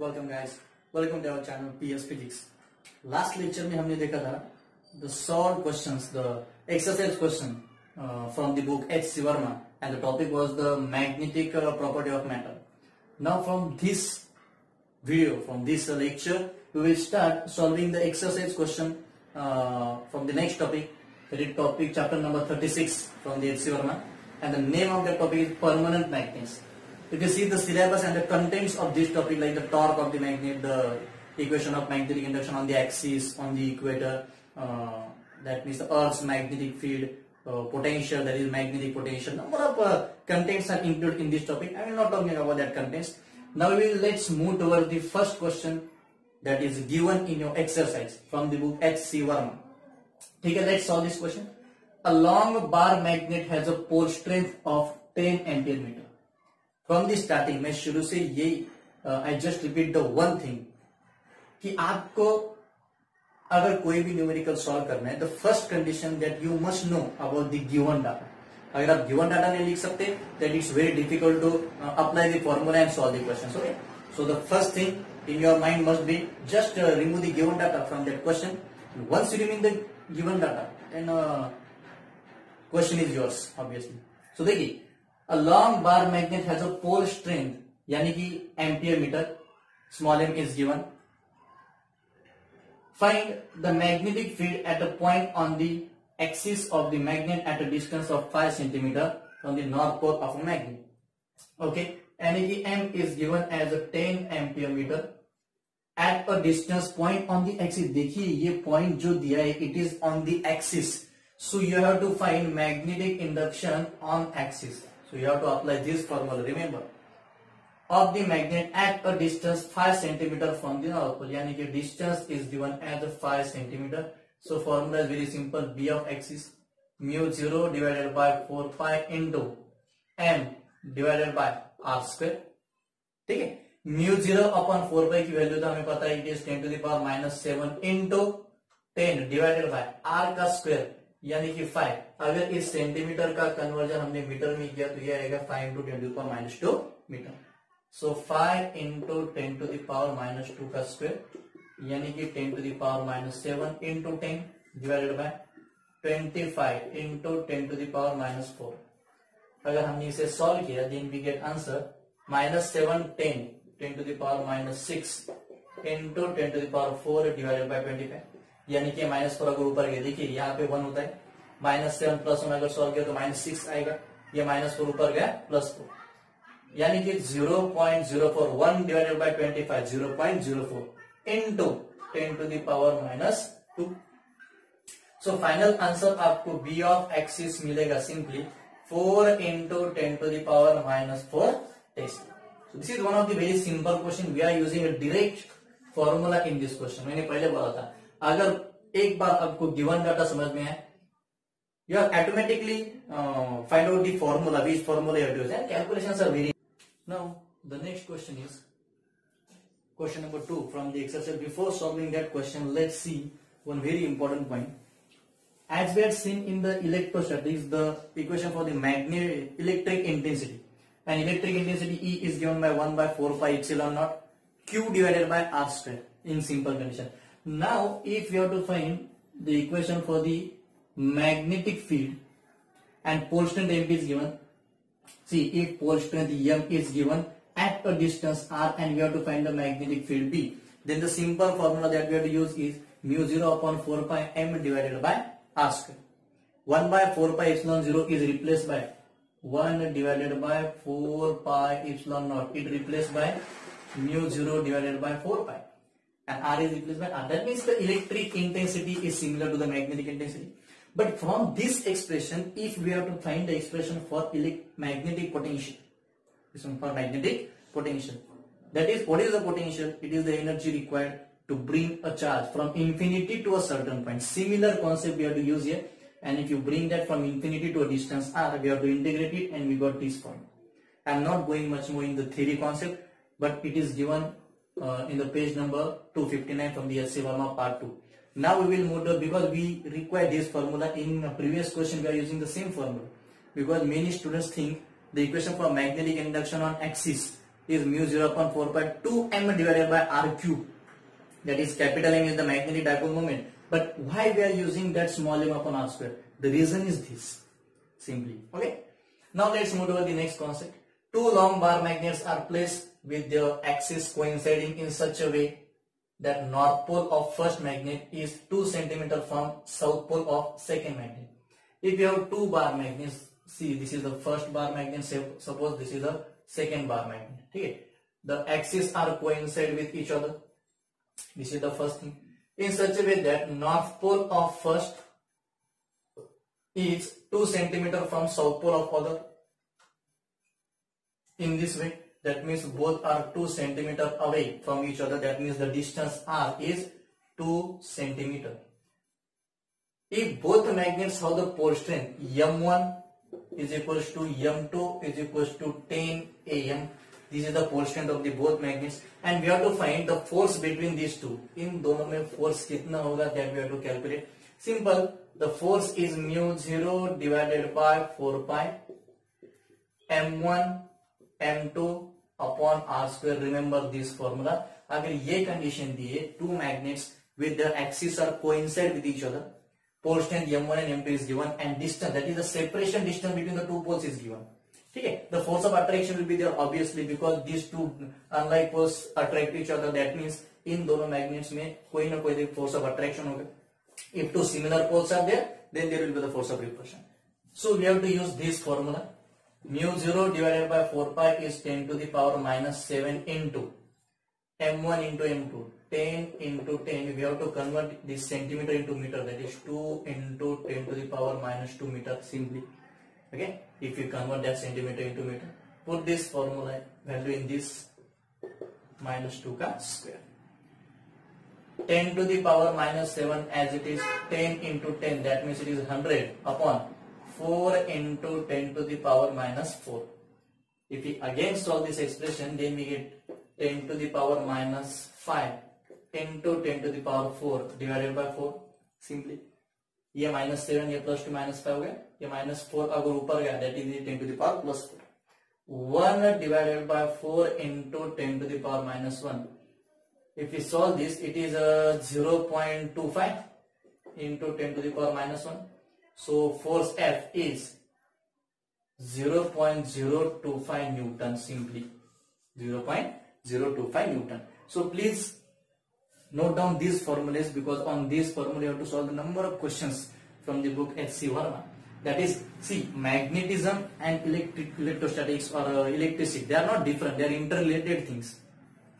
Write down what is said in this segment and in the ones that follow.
welcome guys welcome to our channel PS physics last lecture में हमने देखा था the solve questions the exercise question from the book H C Verma and the topic was the magnetic property of matter now from this video from this uh, lecture we will start solving the exercise question uh, from the next topic that is topic chapter number 36 from the HC Verma and the name of the topic is permanent magnets you can see the syllabus and the contents of this topic like the torque of the magnet the equation of magnetic induction on the axis on the equator uh, that means the earth's magnetic field uh, potential that is magnetic potential number of uh, contents are included in this topic i will not talking about that contents now we will let's move towards the first question that is given in your exercise from the book H.C. Verma. Okay, let's solve this question. A long bar magnet has a pole strength of 10 ampere meter. From the starting मैं शुरू से ये I just repeat the one thing कि आपको अगर कोई भी numerical solve करना है the first condition that you must know about the given data अगर आप गिवन डाटा नहीं लिख सकते that it's very difficult to apply the formula and solve the question okay so the first thing in your mind must be just remove the given data from that question once you remove the given data, then question is yours, obviously. So देखिए a long bar magnet has a pole strength यानी कि ampere meter small m is given find the magnetic field at a point on the axis of the magnet at a distance of 5 centimeter from the north pole of a magnet okay यानी कि m is given as a 10 ampere meter at a distance point on the axis देखिए ये point जो दिया है it is on the axis so you have to find magnetic induction on axis So you have to apply this formula remember of the magnet at a distance 5 centimeter from the north pole यानी कि distance is given as 5 centimeter so formula is very simple b of x is mu 0 divided by 4 pi into m divided by r square ठीक है mu zero upon four pi की value तो हमें पता है it is ten to the power minus seven into ten divided by R का square यानी कि फाइव अगर इस सेंटीमीटर का कन्वर्जन हमने मीटर में किया तो यह आएगा five into ten to the power minus two meter so five into ten to the power minus two का स्क्वायर यानी कि ten to the power minus seven into ten divided by twenty five into ten to the power minus four अगर हमने इसे solve किया then we get answer minus seven ten ten to the power minus six into ten to the power four divided by twenty five यानी कि minus four अगर ऊपर गया, देखिए यहाँ पे वन होता है। माइनस सेवन प्लस वन अगर सॉल्व किया तो माइनस सिक्स आएगा। ये माइनस फोर ऊपर गया, प्लस फोर। यानी कि zero point zero four, one divided by twenty five, zero point zero four into ten to the power minus two so final answer आपको बी ऑफ़ एक्सिस मिलेगा simply four into ten to the power minus four test this is one of the very simple question. We are using a direct formula in this question. मैंने पहले बोला था। अगर एक बार आपको given data समझ में है you are automatically find out the formula these formula calculation are very now the next question is question number two from the exercise before solving that question let see one very important point as we seen in the electrostatics the equation for the magnet electric intensity and electric intensity E is given by one by four five it's not Q divided by R square in simple condition Now if you have to find the equation for the magnetic field and pole strength M is given, see if pole strength M is given at a distance R and we have to find the magnetic field B, then the simple formula that we have to use is mu 0 upon 4 pi M divided by R square. 1 by 4 pi epsilon 0 is replaced by 1 divided by 4 pi epsilon naught. It replaced by mu 0 divided by 4 pi. And R is replaced by R. That means the electric intensity is similar to the magnetic intensity. But from this expression, if we have to find the expression for magnetic potential, this one for magnetic potential. That is, what is the potential? It is the energy required to bring a charge from infinity to a certain point. Similar concept we have to use here and if you bring that from infinity to a distance r we have to integrate it and we got this point i'm not going much more in the theory concept but it is given uh, in the page number 259 from the HC Verma part 2 now we will move to because we require this formula in previous question we are using the same formula because many students think the equation for magnetic induction on axis is mu 0 upon 4 pi 2 m divided by r cube. That is capital M is the magnetic dipole moment. But why we are using that small m upon r square? The reason is this simply. Okay. Now let's move to the next concept. Two long bar magnets are placed with their axis coinciding in such a way that north pole of first magnet is 2 cm from south pole of second magnet. If you have two bar magnets, see this is the first bar magnet, suppose this is the second bar magnet. Okay? The axes are coincide with each other. This is the first thing. In such a way that north pole of first is 2 centimeter from south pole of other In this way, that means both are 2 centimeter away from each other. That means the distance r is 2 centimeter. If both magnets have the pole strength m1 is equals to m2 is equals to 10 am this is the pole strength of the both magnets and we have to find the force between these two in दोनों में force कितना होगा that we have to calculate simple the force is mu 0 divided by 4 pi m1 m2 upon r square remember this formula अगर ये condition दिए two magnets with their axes are coincide with each other strength m1 and m2 is given and distance that is the separation distance between the two poles is given ठीक है the force of attraction will be there obviously because these two unlike poles attract each other that means इन दोनों magnets में कोई ना कोई force of attraction होगा if two similar poles are there then there will be the force of repulsion so we have to use this formula mu 0 divided by 4 pi is 10 to the power minus 7 into m1 into m2 10 into 10 we have to convert this centimeter into meter that is 2 into 10 to the power minus 2 meter simply. Okay? If you convert that centimeter into meter. Put this formula value in this minus 2 ka square. 10 to the power minus 7 as it is 10 into 10 that means it is 100 upon 4 into 10 to the power minus 4 if we again solve this expression then we get 10 to the power minus 5 into 10 to the power 4 divided by 4 simply ये minus seven ये plus two minus five हो गया ये minus four अगर ऊपर गया that is ten to the power plus four one divided by four into ten to the power minus one if we solve this it is a 0.25 into 10 to the power minus 1 so force F is 0.025 Newton simply 0.025 Newton so please note down these formulas because on this formula you have to solve the number of questions from the book H.C. Verma. That is, see, magnetism and electric electrostatics or uh, electricity, they are not different, they are interrelated things.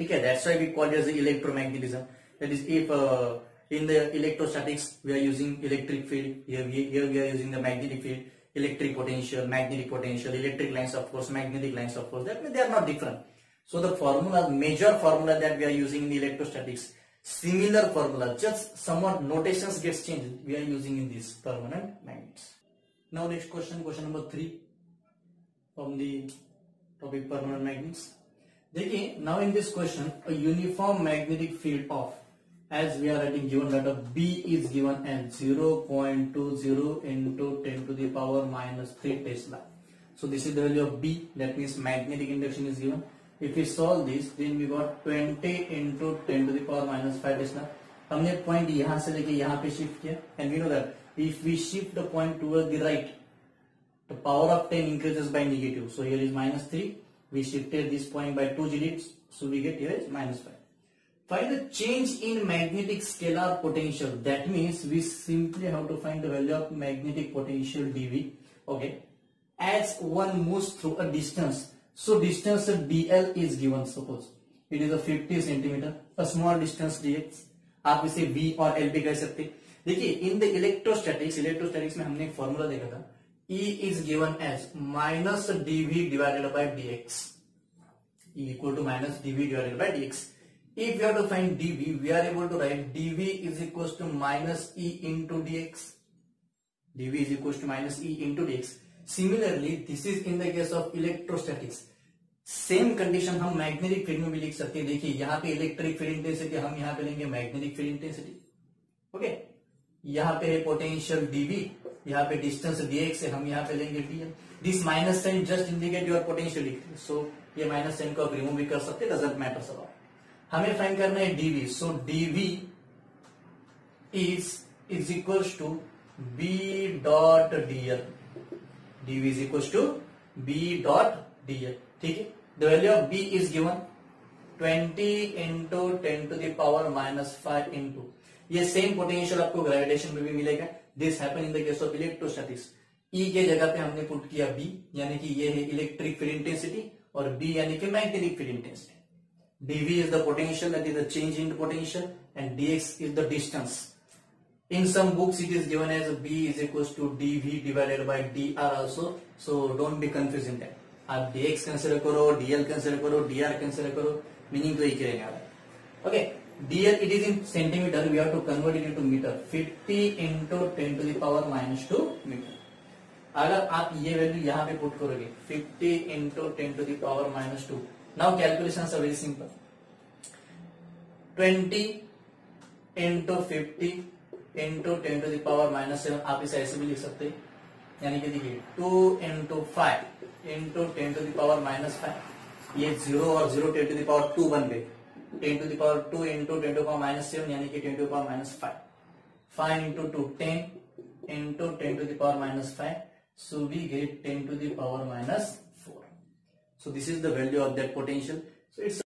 Okay, that's why we call it as electromagnetism. That is, if uh, in the electrostatics we are using electric field, here we, here we are using the magnetic field, electric potential, magnetic potential, electric lines of force, magnetic lines of force, that means they are not different. So the formula, major formula that we are using in the electrostatics similar formula just somewhat notations gets changed we are using in these permanent magnets now next question question number three from the topic permanent magnets देखिए now in this question a uniform magnetic field of as we are writing given that of B is given as 0.20 into 10 to the power minus 3 Tesla. So this is the value of B that means magnetic induction is given if we solve this then we got 20 into 10 to the power minus 5 decimal हमने point यहां से लेके यहां पे shift किया and we know that if we shift the point toward the right the power of 10 increases by negative so here is minus 3 we shifted this point by 2 digits so we get here is minus 5 find the change in magnetic scalar potential that means we simply have to find the value of magnetic potential dv okay as one moves through a distance So distance dl is given suppose it is a 50 centimeter a small distance dx आप इसे v और l भी कह सकते देखिए in the electrostatics electrostatics में हमने एक फॉर्मूला देखा था E is given as minus dv divided by dx E equal to minus dv divided by dx if we have to find dv, we are able to write dv is equals to minus E into dx. dv is equals to minus E into dx. Similarly this is in the case of electrostatics same condition हम magnetic field में भी लिख सकते हैं। देखिए, यहाँ पे electric field intensity हम यहाँ पे लेंगे मैग्नेटिक फ़ील्ड इंटेंसिटी ओके यहाँ पे है पोटेंशियल डीवी यहाँ पे डिस्टेंस dx है, हम यहाँ पे लेंगे dl this minus sign just indicate your potential so ये माइनस साइन को आप रिमूव भी कर सकते डजेंट मैटर सब हमें फाइंड करना है DV so dv is is equals to B dot DL DV is equals to b dot dl. ठीक है? The value of b is given 20 into ten to the power minus five into ये same potential आपको gravitation में भी मिलेगा। This happen in the case of electrostatics E के जगह पे हमने पुट किया बी यानी कि ये है इलेक्ट्रिक फ़ील्ड इंटेंसिटी और बी यानी कि magnetic field intensity dv is the potential that is the change in potential and dx is the distance in some books it is given as b is equals to dv divided by dr also so don't be confused in that आप dx consider करो dl consider करो dr consider करो meaning तो एक ही रहेगा okay dl it is in centimeter we have to convert it into meter 50 into 10 to the power minus 2 meter अगर आप ये वैल्यू यहाँ पे पुट करोगे 50 into 10 to the power minus 2 now calculation are very simple 20 into 50 into 10 to the power minus 7 आप इसे ऐसे भी लिख सकते हैं। यानी कि देखिए 2 into 5 into 10 to the power minus 5 ये ज़ीरो और zero ten to the power two बन गए। Ten to the power two into ten to power minus seven यानी कि ten to power minus five five into two ten into ten to the power minus five get 10 to the power minus 4 so this is the value of that potential. So it's